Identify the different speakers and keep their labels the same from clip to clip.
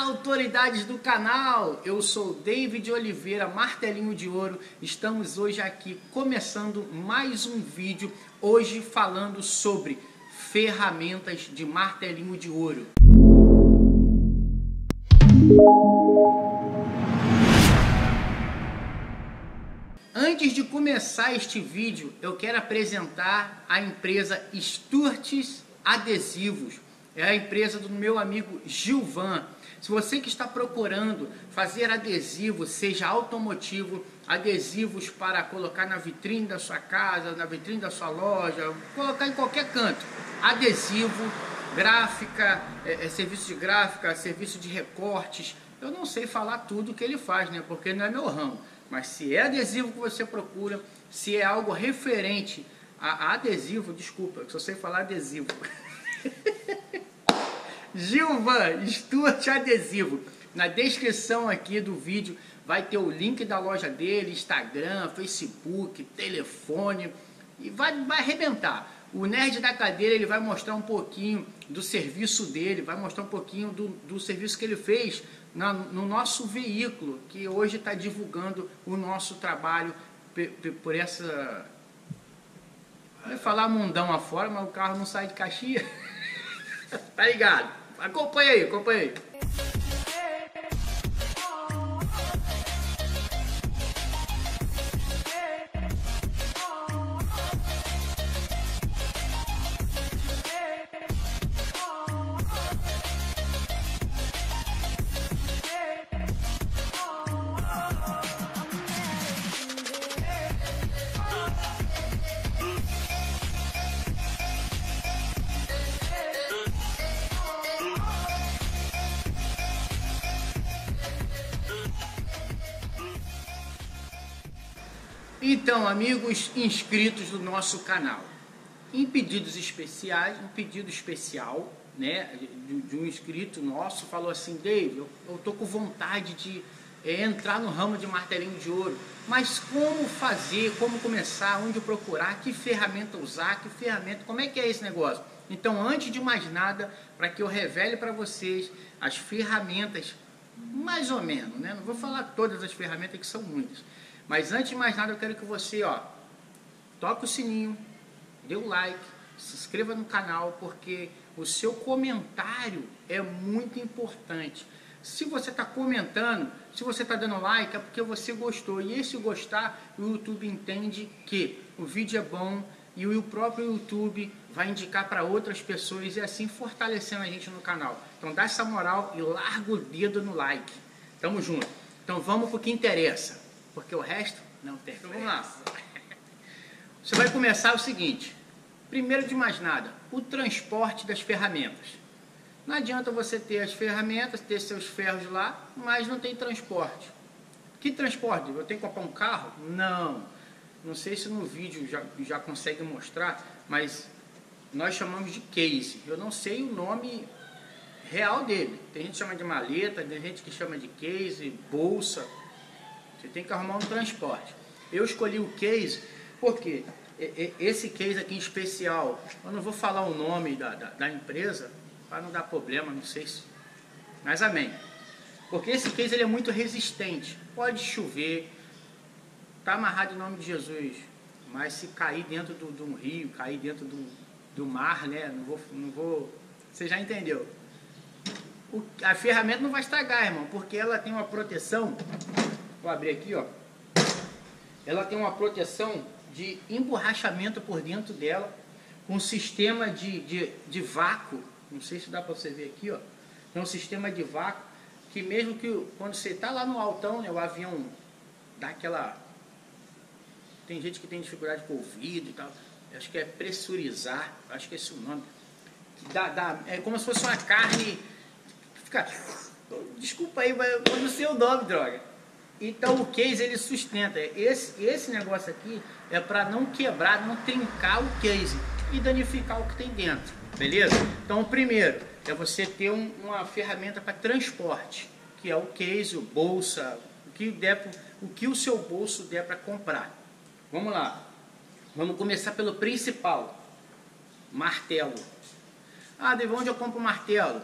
Speaker 1: Fala autoridades do canal, eu sou David Oliveira, Martelinho de Ouro. Estamos hoje aqui começando mais um vídeo, hoje falando sobre ferramentas de martelinho de ouro. Antes de começar este vídeo, eu quero apresentar a empresa Sturtes Adesivos é a empresa do meu amigo Gilvan. Se você que está procurando fazer adesivo, seja automotivo, adesivos para colocar na vitrine da sua casa, na vitrine da sua loja, colocar em qualquer canto, adesivo, gráfica, é, é, serviço de gráfica, serviço de recortes, eu não sei falar tudo que ele faz, né? Porque não é meu ramo. Mas se é adesivo que você procura, se é algo referente a, a adesivo, desculpa, eu só sei falar adesivo. Gilvan Stuart Adesivo. Na descrição aqui do vídeo vai ter o link da loja dele, Instagram, Facebook, telefone e vai, vai arrebentar. O Nerd da Cadeira ele vai mostrar um pouquinho do serviço dele, vai mostrar um pouquinho do, do serviço que ele fez na, no nosso veículo, que hoje está divulgando o nosso trabalho por essa. Vai falar mundão afora, mas o carro não sai de Caxias. tá ligado? Acompanha aí, acompanha aí. Então, amigos inscritos do nosso canal, em pedidos especiais, um pedido especial, né, de, de um inscrito nosso, falou assim, Dave, eu, eu tô com vontade de é, entrar no ramo de martelinho de ouro, mas como fazer, como começar, onde procurar, que ferramenta usar, que ferramenta, como é que é esse negócio? Então, antes de mais nada, para que eu revele para vocês as ferramentas, mais ou menos, né? Não vou falar todas as ferramentas que são muitas, mas antes de mais nada, eu quero que você, ó, toque o sininho, dê o like, se inscreva no canal, porque o seu comentário é muito importante. Se você está comentando, se você está dando like, é porque você gostou. E esse gostar, o YouTube entende que o vídeo é bom e o próprio YouTube vai indicar para outras pessoas e assim fortalecendo a gente no canal. Então dá essa moral e larga o dedo no like. Tamo junto. Então vamos para o que interessa porque o resto não tem. Então vamos lá. Você vai começar o seguinte: primeiro de mais nada, o transporte das ferramentas. Não adianta você ter as ferramentas, ter seus ferros lá, mas não tem transporte. Que transporte? Eu tenho que comprar um carro? Não. Não sei se no vídeo já, já consegue mostrar, mas nós chamamos de case. Eu não sei o nome real dele. Tem gente que chama de maleta, tem gente que chama de case, bolsa. Você tem que arrumar um transporte. Eu escolhi o case porque esse case aqui em especial, eu não vou falar o nome da, da, da empresa para não dar problema, não sei se. Mas amém. Porque esse case ele é muito resistente. Pode chover, tá amarrado em nome de Jesus. Mas se cair dentro de um rio, cair dentro do, do mar, né? Não vou, não vou. Você já entendeu? O, a ferramenta não vai estragar, irmão, porque ela tem uma proteção Vou abrir aqui, ó. Ela tem uma proteção de emborrachamento por dentro dela, com um sistema de, de, de vácuo. Não sei se dá para você ver aqui, ó. É um sistema de vácuo que mesmo que quando você está lá no altão, né, o avião dá aquela... Tem gente que tem dificuldade com o ouvido e tal. Acho que é pressurizar, acho que é esse o nome. Dá, dá, é como se fosse uma carne... Fica... Desculpa aí, mas eu não sei o nome, droga. Então o case ele sustenta. Esse, esse negócio aqui é para não quebrar, não trincar o case e danificar o que tem dentro. Beleza? Então primeiro é você ter um, uma ferramenta para transporte, que é o case, o bolsa, o que, der, o, que o seu bolso der para comprar. Vamos lá. Vamos começar pelo principal. Martelo. Ah, de onde eu compro martelo?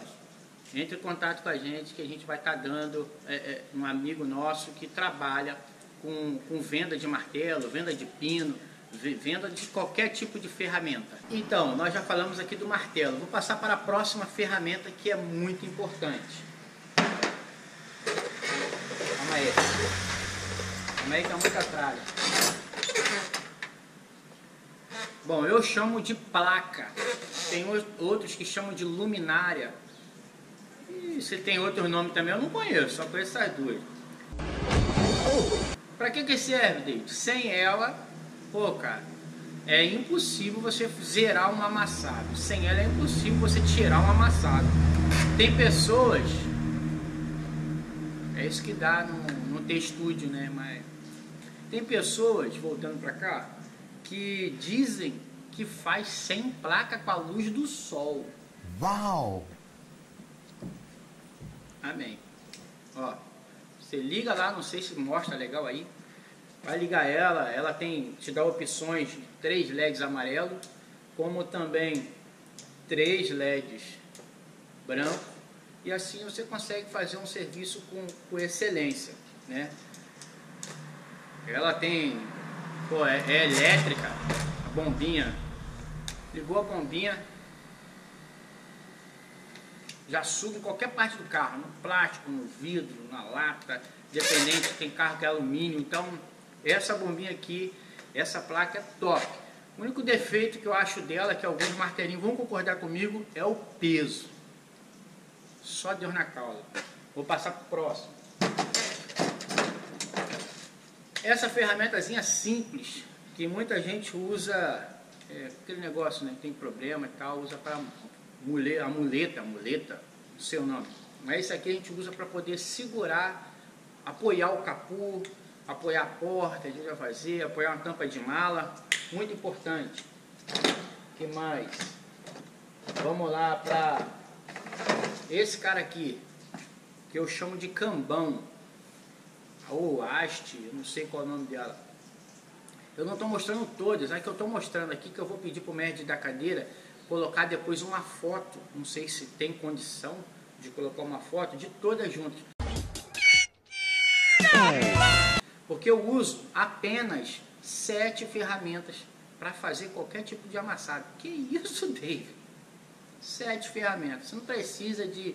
Speaker 1: Entre em contato com a gente que a gente vai estar tá dando é, é, um amigo nosso que trabalha com, com venda de martelo, venda de pino, venda de qualquer tipo de ferramenta. Então, nós já falamos aqui do martelo. Vou passar para a próxima ferramenta que é muito importante. Calma aí. Calma aí que é muita tralha. Bom, eu chamo de placa. Tem outros que chamam de luminária. E se tem outro nome também eu não conheço, só conheço essas duas. Para que que serve, David? Sem ela, pô, cara, é impossível você zerar um amassado. Sem ela é impossível você tirar um amassado. Tem pessoas, é isso que dá no, no ter estúdio, né? Mas tem pessoas, voltando para cá, que dizem que faz sem placa com a luz do sol.
Speaker 2: Uau!
Speaker 1: Amém. Ó, você liga lá, não sei se mostra legal aí. Vai ligar ela, ela tem, te dá opções de três LEDs amarelo, como também três LEDs branco, e assim você consegue fazer um serviço com, com excelência, né? Ela tem, pô, é, é elétrica, a bombinha, ligou a bombinha, já suga em qualquer parte do carro, no plástico, no vidro, na lata, dependente, tem carro que é alumínio, então essa bombinha aqui, essa placa é top. O único defeito que eu acho dela, que alguns martelinhos vão concordar comigo, é o peso. Só Deus na causa. Vou passar para o próximo. Essa ferramentazinha simples, que muita gente usa, é, aquele negócio, né, tem problema e tal, usa para muleta, a muleta, a muleta, o seu nome. Mas esse aqui a gente usa para poder segurar, apoiar o capô, apoiar a porta, a gente vai fazer, apoiar uma tampa de mala, muito importante. Que mais? Vamos lá para esse cara aqui, que eu chamo de cambão, ou haste, não sei qual é o nome dela. Eu não estou mostrando todas, é que eu estou mostrando aqui que eu vou pedir para o mestre da cadeira colocar depois uma foto, não sei se tem condição de colocar uma foto de todas juntas. Porque eu uso apenas sete ferramentas para fazer qualquer tipo de amassado. Que isso, Dave? Sete ferramentas. Você não precisa de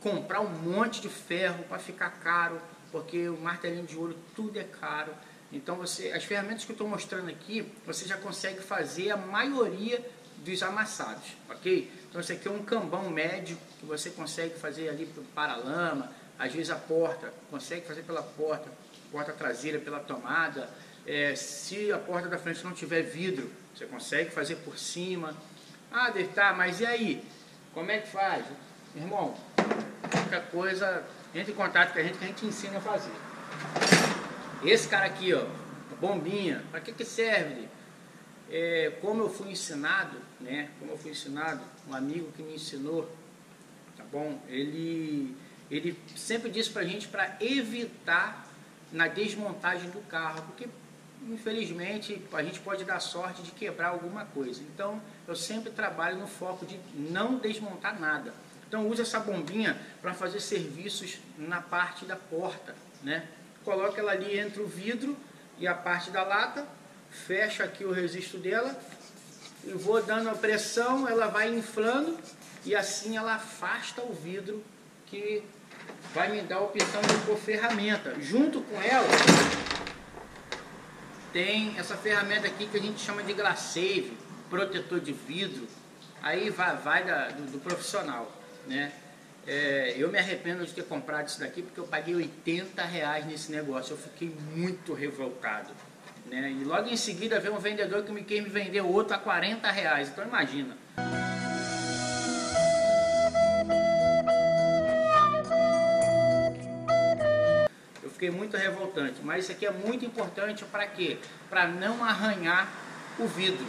Speaker 1: comprar um monte de ferro para ficar caro, porque o martelinho de ouro tudo é caro. Então você, as ferramentas que eu estou mostrando aqui, você já consegue fazer a maioria dos amassados, ok? Então esse aqui é um cambão médio que você consegue fazer ali para a lama, às vezes a porta, consegue fazer pela porta, porta traseira pela tomada. É, se a porta da frente não tiver vidro, você consegue fazer por cima. Ah, tá, mas e aí? Como é que faz? Irmão, qualquer coisa, entre em contato com a gente que a gente ensina a fazer. Esse cara aqui, ó, bombinha, para que, que serve? É, como eu fui ensinado, né? Como eu fui ensinado, um amigo que me ensinou, tá bom? Ele, ele sempre disse pra gente para evitar na desmontagem do carro, porque infelizmente a gente pode dar sorte de quebrar alguma coisa. Então eu sempre trabalho no foco de não desmontar nada. Então use essa bombinha para fazer serviços na parte da porta, né? Coloca ela ali entre o vidro e a parte da lata fecho aqui o registro dela e vou dando a pressão, ela vai inflando e assim ela afasta o vidro que vai me dar a opção de pôr ferramenta. Junto com ela tem essa ferramenta aqui que a gente chama de Glacave, protetor de vidro. Aí vai, vai da, do, do, profissional, né? É, eu me arrependo de ter comprado isso daqui porque eu paguei 80 reais nesse negócio. Eu fiquei muito revoltado. Né? E logo em seguida veio um vendedor que me quer me vender outro a 40 reais. Então imagina. Eu fiquei muito revoltante. Mas isso aqui é muito importante para quê? Para não arranhar o vidro.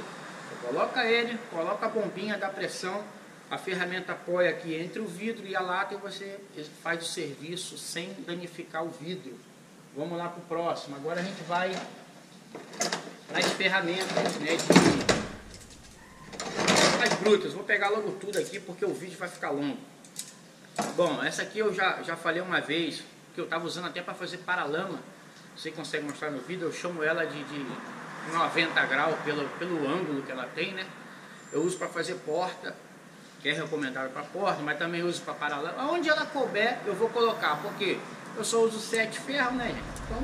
Speaker 1: Coloca ele, coloca a bombinha da pressão, a ferramenta apoia aqui entre o vidro e a lata e você faz o serviço sem danificar o vidro. Vamos lá para o próximo. Agora a gente vai as ferramentas né, de as brutas. Vou pegar logo tudo aqui porque o vídeo vai ficar longo. Bom, essa aqui eu já, já falei uma vez, que eu estava usando até para fazer paralama. Você consegue mostrar no vídeo, eu chamo ela de, de 90 graus pelo, pelo ângulo que ela tem, né? Eu uso para fazer porta, que é recomendado para porta, mas também uso para paralama. Aonde ela couber, eu vou colocar, porque eu só uso sete ferros, né, gente? Então,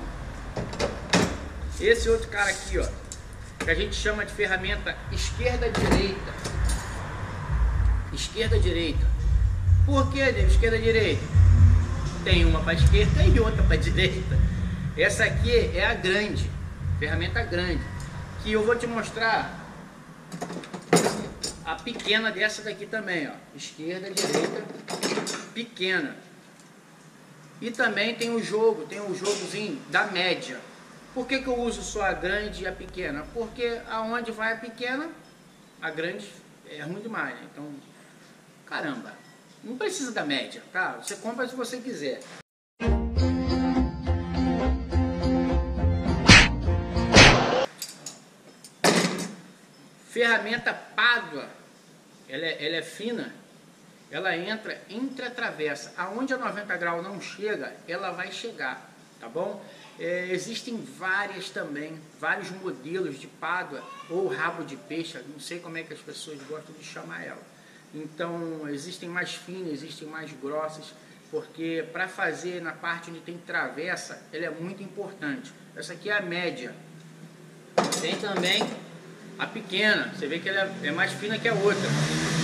Speaker 1: esse outro cara aqui, ó, que a gente chama de ferramenta esquerda-direita. Esquerda-direita. Por que, esquerda-direita? Tem uma para esquerda e outra para direita. Essa aqui é a grande, ferramenta grande, que eu vou te mostrar a pequena dessa daqui também, ó. Esquerda, direita, pequena. E também tem o jogo, tem o jogozinho da média. Por que, que eu uso só a grande e a pequena? Porque aonde vai a pequena, a grande é ruim demais. Né? Então, caramba, não precisa da média, tá? Você compra se você quiser. Ferramenta Pádua, ela é, ela é fina, ela entra entre a travessa. Aonde a 90 graus não chega, ela vai chegar, tá bom? É, existem várias também, vários modelos de pádua ou rabo de peixe, não sei como é que as pessoas gostam de chamar ela. Então, existem mais finas, existem mais grossas, porque para fazer na parte onde tem travessa, ela é muito importante. Essa aqui é a média. Tem também a pequena, você vê que ela é mais fina que a outra.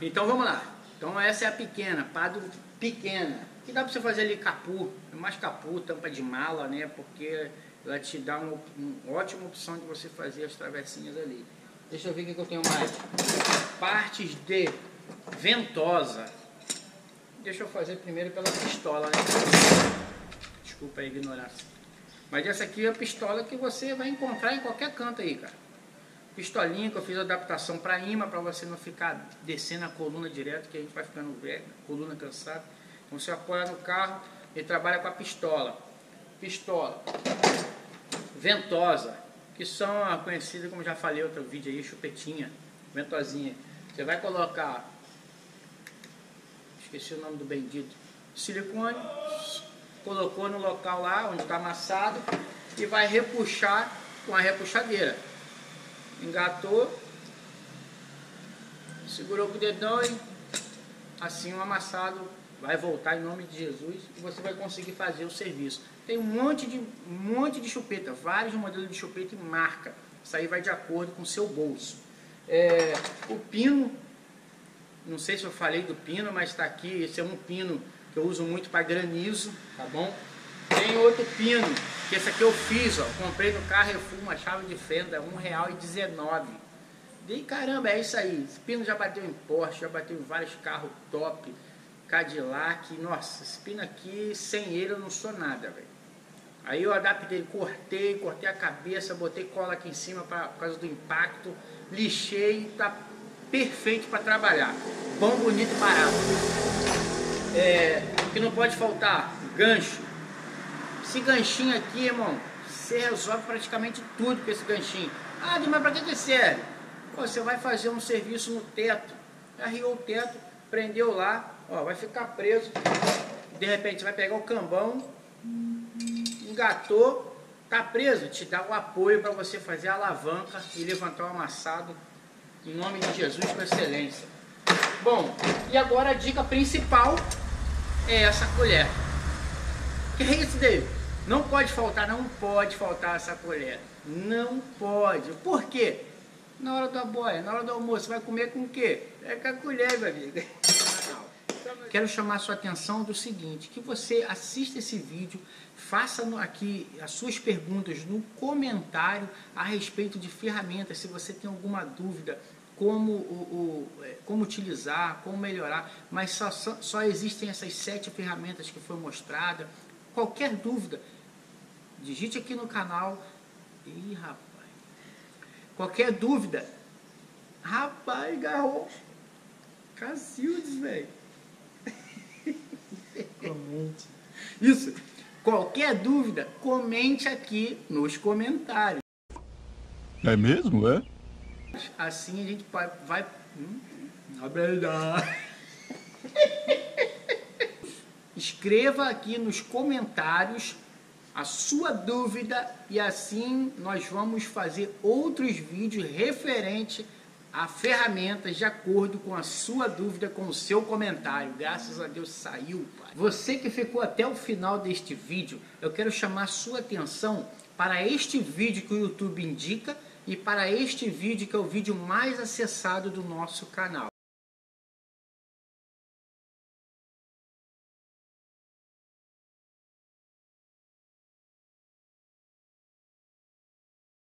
Speaker 1: Então vamos lá. Então essa é a pequena, pado pequena. Que dá para você fazer ali capu, é mais capu, tampa de mala, né? Porque ela te dá uma, uma ótima opção de você fazer as travessinhas ali. Deixa eu ver o que eu tenho mais. Partes de ventosa. Deixa eu fazer primeiro pela pistola, né? Desculpa a ignorância. Mas essa aqui é a pistola que você vai encontrar em qualquer canto aí, cara pistolinha que eu fiz adaptação para imã, para você não ficar descendo a coluna direto, que a gente vai ficando velho, coluna cansada. Então você apoia no carro e trabalha com a pistola. Pistola. Ventosa, que são conhecidas, como já falei outro vídeo aí, chupetinha, ventosinha. Você vai colocar, esqueci o nome do bendito, silicone, colocou no local lá onde está amassado e vai repuxar com a repuxadeira engatou, segurou com o dedão e assim o amassado vai voltar em nome de Jesus e você vai conseguir fazer o serviço. Tem um monte de, um monte de chupeta, vários modelos de chupeta e marca. Isso aí vai de acordo com o seu bolso. É, o pino, não sei se eu falei do pino, mas está aqui. Esse é um pino que eu uso muito para granizo, tá bom? Tem outro pino, que esse aqui eu fiz, ó. Comprei no Carrefour uma chave de fenda, R$1,19. Dei caramba, é isso aí. Esse pino já bateu em Porsche, já bateu em vários carros top, Cadillac. Nossa, esse pino aqui, sem ele eu não sou nada, velho. Aí eu adaptei, cortei, cortei a cabeça, botei cola aqui em cima pra, por causa do impacto, lixei, tá perfeito para trabalhar. Bom, bonito e barato. É, o que não pode faltar, gancho. Esse ganchinho aqui, irmão, você resolve praticamente tudo com esse ganchinho. Ah, mas para que, que serve? Pô, você vai fazer um serviço no teto. Arriou o teto, prendeu lá, ó, vai ficar preso. De repente vai pegar o cambão, engatou, tá preso, te dá o apoio para você fazer a alavanca e levantar o amassado em nome de Jesus com excelência. Bom, e agora a dica principal é essa colher. Que é isso, David? Não pode faltar, não pode faltar essa colher. Não pode. Por quê? Na hora da boia, na hora do almoço, vai comer com o quê? É com a colher, meu amigo. Quero chamar a sua atenção do seguinte, que você assista esse vídeo, faça aqui as suas perguntas no comentário a respeito de ferramentas, se você tem alguma dúvida, como, o, o é, como utilizar, como melhorar, mas só, só, só existem essas sete ferramentas que foi mostrada, Qualquer dúvida, digite aqui no canal. Ih, rapaz. Qualquer dúvida. Rapaz, garrou. Cacildes, velho.
Speaker 2: Exatamente.
Speaker 1: Isso. Qualquer dúvida, comente aqui nos comentários.
Speaker 3: É mesmo, é?
Speaker 1: Assim a gente vai. vai hum, na verdade. Escreva aqui nos comentários a sua dúvida e assim nós vamos fazer outros vídeos referente a ferramentas de acordo com a sua dúvida, com o seu comentário. Graças a Deus saiu, pai. Você que ficou até o final deste vídeo, eu quero chamar sua atenção para este vídeo que o YouTube indica e para este vídeo que é o vídeo mais acessado do nosso canal.